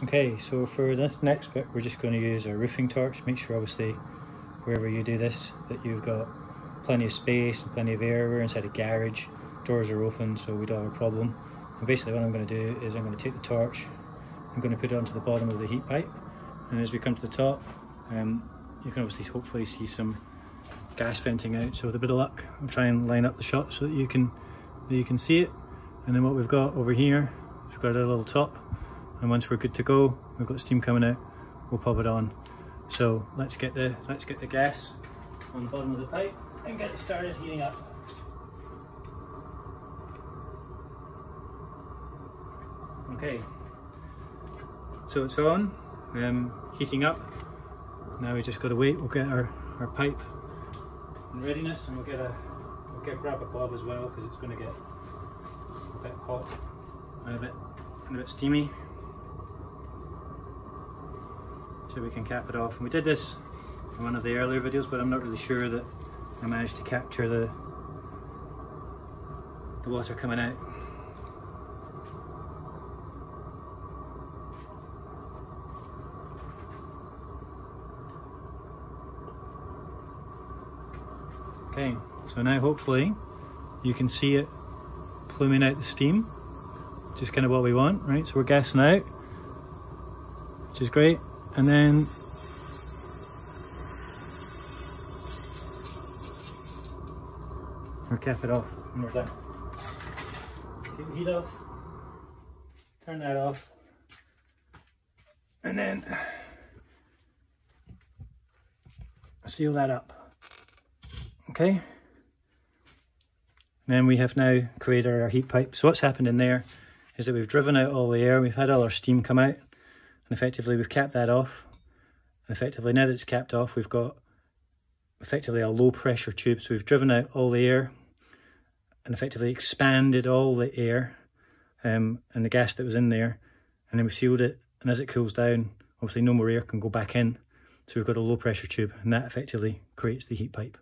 Okay, so for this next bit, we're just going to use a roofing torch. Make sure, obviously, wherever you do this, that you've got plenty of space and plenty of air. We're inside a garage, doors are open, so we don't have a problem. And basically what I'm going to do is I'm going to take the torch, I'm going to put it onto the bottom of the heat pipe, and as we come to the top, um, you can obviously hopefully see some gas venting out. So with a bit of luck, I'll try and line up the shot so that you can, that you can see it. And then what we've got over here, we've got a little top and once we're good to go. We've got steam coming out. We'll pop it on. So let's get the let's get the gas on the bottom of the pipe and get it started heating up. Okay. So it's on um, heating up. Now we just got to wait. We'll get our, our pipe in readiness and we'll get a we'll get grab a bob as well because it's going to get a bit hot and a bit and a bit steamy so we can cap it off. And we did this in one of the earlier videos, but I'm not really sure that I managed to capture the, the water coming out. Okay, so now hopefully you can see it pluming out the steam, which is kind of what we want, right? So we're gassing out, which is great and then we'll cap it off when we're done. Take the heat off, turn that off, and then seal that up. Okay. And then we have now created our heat pipe. So what's happened in there is that we've driven out all the air, we've had all our steam come out, and effectively we've capped that off. And effectively now that it's capped off, we've got effectively a low pressure tube. So we've driven out all the air and effectively expanded all the air um, and the gas that was in there. And then we sealed it. And as it cools down, obviously no more air can go back in. So we've got a low pressure tube and that effectively creates the heat pipe.